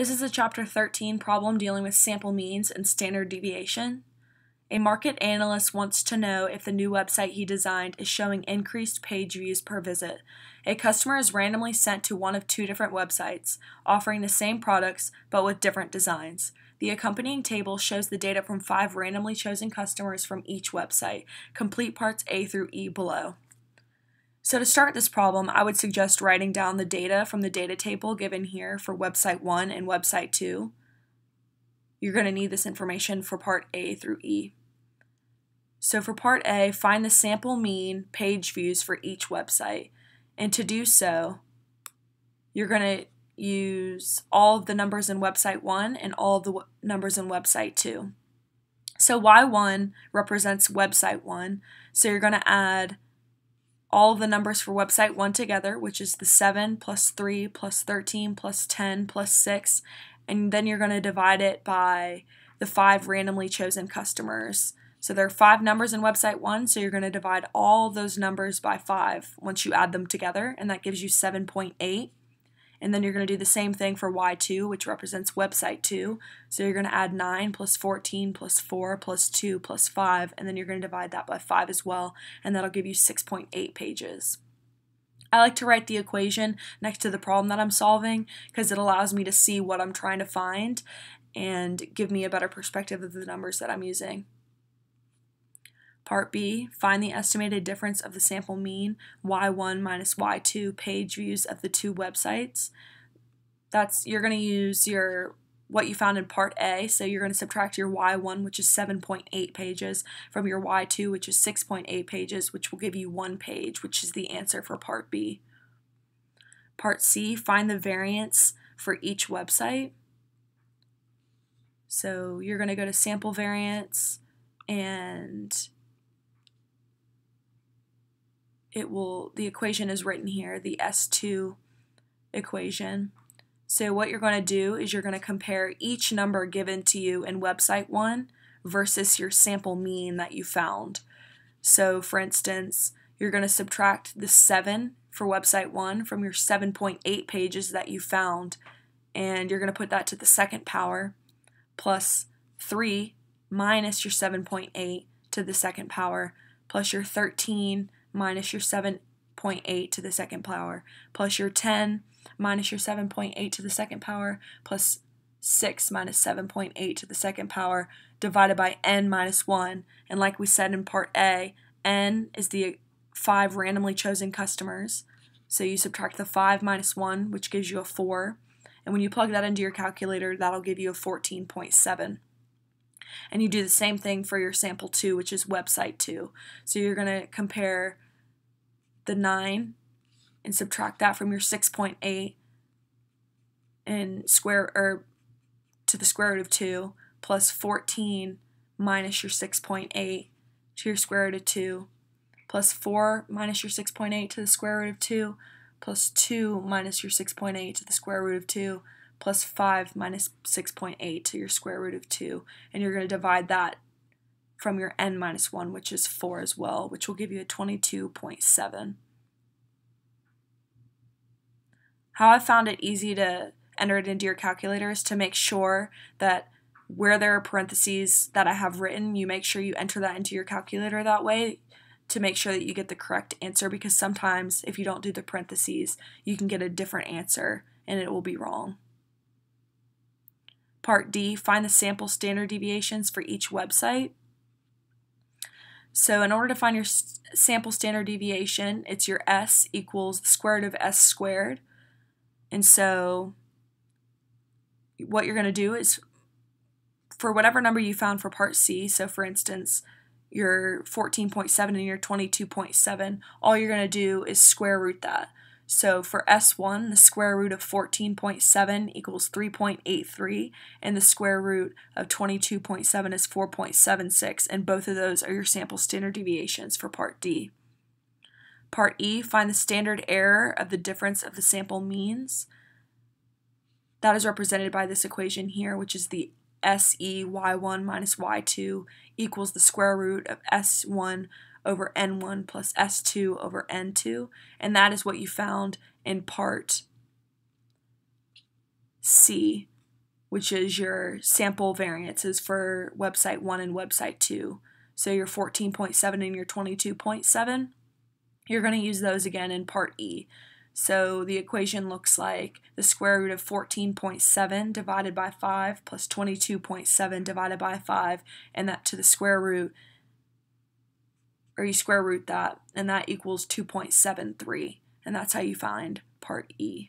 This is a Chapter 13 problem dealing with sample means and standard deviation. A market analyst wants to know if the new website he designed is showing increased page views per visit. A customer is randomly sent to one of two different websites, offering the same products but with different designs. The accompanying table shows the data from five randomly chosen customers from each website. Complete parts A through E below. So to start this problem, I would suggest writing down the data from the data table given here for website 1 and website 2. You're going to need this information for part A through E. So for part A, find the sample mean page views for each website. And to do so, you're going to use all of the numbers in website 1 and all of the numbers in website 2. So Y1 represents website 1, so you're going to add all the numbers for website 1 together, which is the 7 plus 3 plus 13 plus 10 plus 6, and then you're going to divide it by the five randomly chosen customers. So there are five numbers in website 1, so you're going to divide all those numbers by 5 once you add them together, and that gives you 7.8. And then you're going to do the same thing for Y2, which represents website 2. So you're going to add 9 plus 14 plus 4 plus 2 plus 5, and then you're going to divide that by 5 as well, and that'll give you 6.8 pages. I like to write the equation next to the problem that I'm solving because it allows me to see what I'm trying to find and give me a better perspective of the numbers that I'm using. Part B, find the estimated difference of the sample mean y1 minus y2 page views of the two websites. That's you're going to use your what you found in part A, so you're going to subtract your y1 which is 7.8 pages from your y2 which is 6.8 pages, which will give you one page, which is the answer for part B. Part C, find the variance for each website. So you're going to go to sample variance and it will, the equation is written here, the S2 equation. So what you're going to do is you're going to compare each number given to you in website 1 versus your sample mean that you found. So for instance, you're going to subtract the 7 for website 1 from your 7.8 pages that you found, and you're going to put that to the second power, plus 3 minus your 7.8 to the second power, plus your 13 minus your 7.8 to the second power, plus your 10 minus your 7.8 to the second power, plus 6 minus 7.8 to the second power, divided by n minus 1. And like we said in part A, n is the 5 randomly chosen customers. So you subtract the 5 minus 1, which gives you a 4. And when you plug that into your calculator, that'll give you a 14.7. And you do the same thing for your sample 2, which is website 2. So you're going to compare the 9 and subtract that from your 6.8 and square or to the square root of 2 plus 14 minus your 6.8 to your square root of 2 plus 4 minus your 6.8 to the square root of 2 plus 2 minus your 6.8 to the square root of 2 plus 5 minus 6.8 to your square root of 2. And you're going to divide that from your n minus 1, which is 4 as well, which will give you a 22.7. How I found it easy to enter it into your calculator is to make sure that where there are parentheses that I have written, you make sure you enter that into your calculator that way to make sure that you get the correct answer because sometimes if you don't do the parentheses, you can get a different answer and it will be wrong. Part D, find the sample standard deviations for each website. So in order to find your sample standard deviation, it's your S equals the square root of S squared. And so what you're going to do is for whatever number you found for part C, so for instance, your 14.7 and your 22.7, all you're going to do is square root that. So for S1, the square root of 14.7 equals 3.83, and the square root of 22.7 is 4.76, and both of those are your sample standard deviations for part D. Part E, find the standard error of the difference of the sample means. That is represented by this equation here, which is the SE y1 minus y2 equals the square root of S1 over n1 plus s2 over n2, and that is what you found in part C which is your sample variances for website 1 and website 2. So your 14.7 and your 22.7, you're going to use those again in part E. So the equation looks like the square root of 14.7 divided by 5 plus 22.7 divided by 5, and that to the square root, or you square root that, and that equals 2.73. And that's how you find part E.